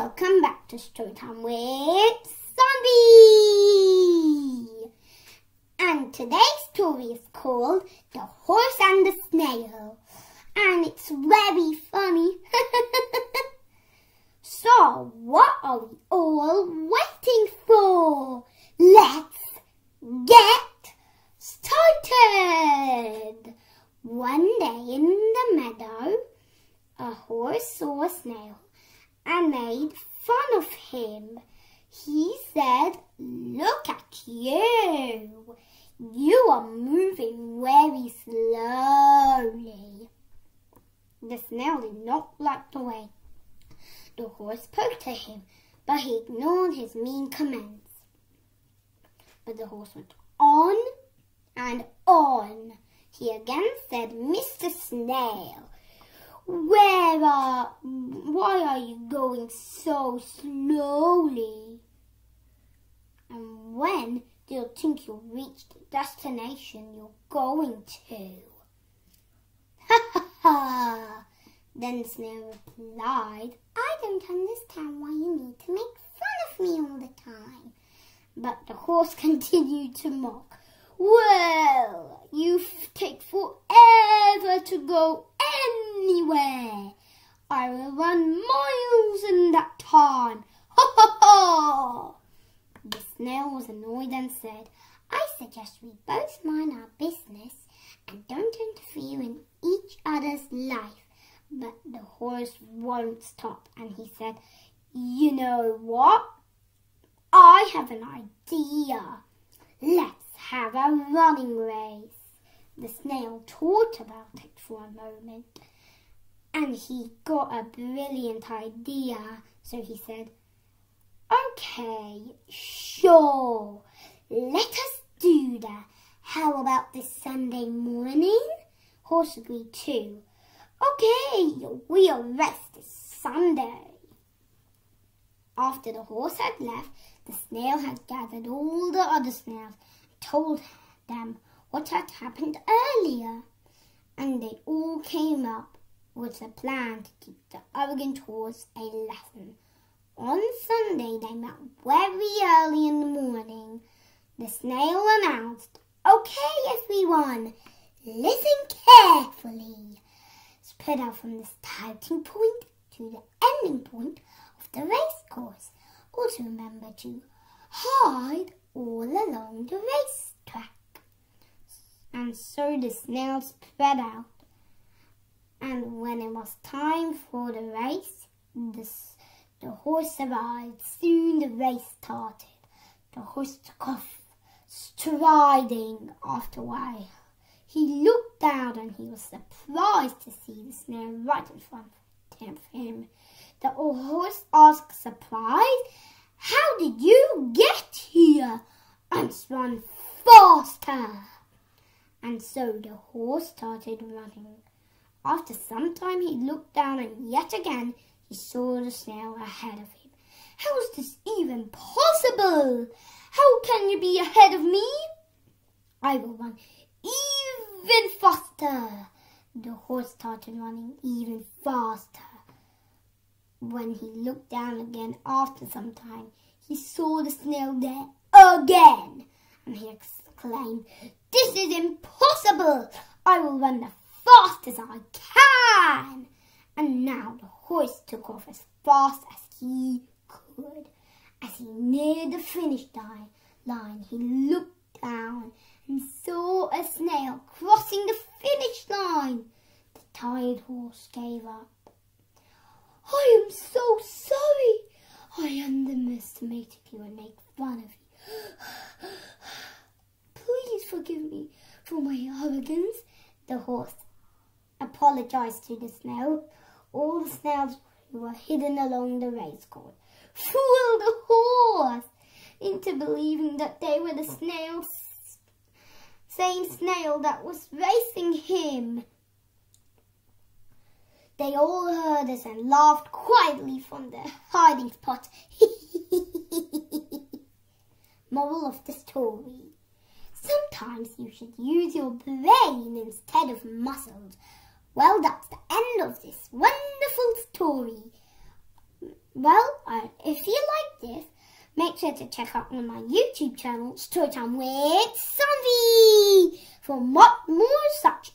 Welcome back to Storytime with Saanvi! And today's story is called The Horse and the Snail. And it's very funny. so, what are we all waiting for? Let's get started! One day in the meadow, a horse saw a snail and made fun of him. He said, Look at you. You are moving very slowly. The snail did not like the way the horse spoke to him, but he ignored his mean commands. But the horse went on and on. He again said, Mr. Snail, where are, why are you going so slowly? And when do you think you'll reach the destination you're going to? Ha ha ha! Then Snail replied, I don't understand why you need to make fun of me all the time. But the horse continued to mock. Well, you take forever to go anywhere. I will run miles in that time. Ha ha ha! The snail was annoyed and said, I suggest we both mind our business and don't interfere in each other's life. But the horse won't stop and he said, You know what? I have an idea. Let's have a running race. The snail thought about it for a moment and he got a brilliant idea. So he said, Okay, sure, let us do that. How about this Sunday morning? Horse agreed too. Okay, we'll rest this Sunday. After the horse had left, the snail had gathered all the other snails and told them what had happened earlier. And they all came up with a plan to teach the arrogant horse a lesson. On Sunday, they met very early in the morning. The snail announced, Okay, everyone, listen carefully. Spread out from the starting point to the ending point of the race course. Also remember to hide all along the race track. And so the snail spread out. And when it was time for the race, the, the horse arrived. Soon the race started. The horse took off, striding after a while. He looked down and he was surprised to see the snail right in front of him. The horse asked surprised, How did you get here? And run faster. And so the horse started running. After some time he looked down and yet again he saw the snail ahead of him. How is this even possible? How can you be ahead of me? I will run even faster. The horse started running even faster. When he looked down again after some time, he saw the snail there again. And he exclaimed, This is impossible! I will run the fast as I can. And now the horse took off as fast as he could. As he neared the finish line, he looked down and saw a snail crossing the finish line. The tired horse gave up. I am so sorry. I underestimated you and made fun of you. Please forgive me for my arrogance. The horse apologized to the snail. All the snails were hidden along the race course fooled the horse into believing that they were the snails, same snail that was racing him. They all heard us and laughed quietly from their hiding spot. Moral of the story. Sometimes you should use your brain instead of muscles. Well, that's the end of this wonderful story. Well, if you like this, make sure to check out one of my YouTube channels, Storytime with Saanvi, for more, more such